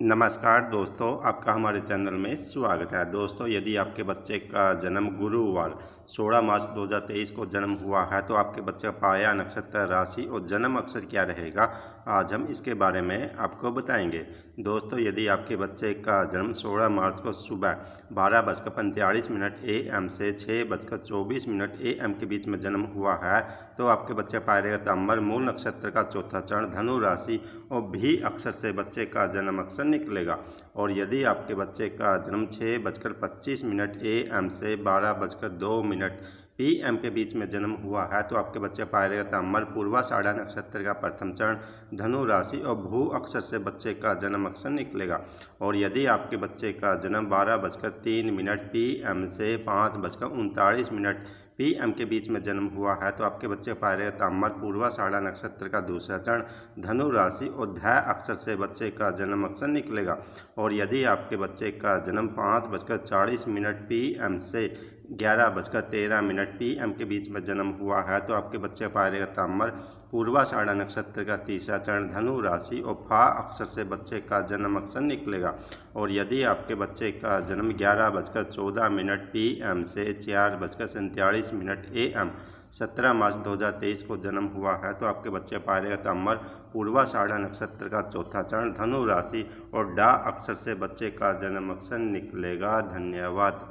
नमस्कार दोस्तों, आपका हमारे चैनल में स्वागत है। दोस्तों, यदि आपके बच्चे का जन्म गुरुवार 16 मार्च 2023 को जन्म हुआ है तो आपके बच्चे का पाया नक्षत्र राशि और जन्म अक्षर क्या रहेगा, आज हम इसके बारे में आपको बताएँगे। दोस्तों, यदि आपके बच्चे का जन्म 16 मार्च को सुबह बारह बजकर पैंतालीस मिनट ए एम से छः बजकर चौबीस मिनट ए एम के बीच में जन्म हुआ है तो आपके बच्चे पाएगा तम्बर मूल नक्षत्र का चौथा चरण, धनु राशि और भी अक्षर से बच्चे का जन्म अक्षर निकलेगा। और यदि आपके बच्चे का जन्म छः बजकर पच्चीस मिनट ए एम से बारह बजकर दो मिनट पी एम के बीच में जन्म हुआ है तो आपके बच्चे पाएगा तामर, पूर्वा, साढ़ा नक्षत्र का प्रथम चरण, धनु राशि और भू अक्षर से बच्चे का जन्म अक्षर निकलेगा। और यदि आपके बच्चे का जन्म बारह बजकर तीन मिनट पी एम से पाँच बजकर उनतालीस मिनट पी एम के बीच में जन्म हुआ है तो आपके बच्चे पाए तामर, पूर्वा, साढ़ा नक्षत्र का दूसरा चरण, धनु राशि और ध्याय अक्षर से बच्चे का जन्म अक्षर निकलेगा। और यदि आपके बच्चे का जन्म पाँच बजकर चालीस मिनट पी एम से ग्यारह बजकर तेरह मिनट पी एम के बीच में जन्म हुआ है तो आपके बच्चे पाएगा तामर पूर्वाषाढ़ा नक्षत्र का तीसरा चरण धनु राशि और फा अक्षर से बच्चे का जन्म अक्षर निकलेगा। और यदि आपके बच्चे का जन्म ग्यारह बजकर चौदह मिनट पी एम से चार बजकर सैंतालीस मिनट ए एम सत्रह मार्च 2023 को जन्म हुआ है तो आपके बच्चे पाएगा तमर पूर्वाषाढ़ा नक्षत्र का चौथा चरण धनु राशि और डा अक्षर से बच्चे का जन्म अक्षर निकलेगा। धन्यवाद।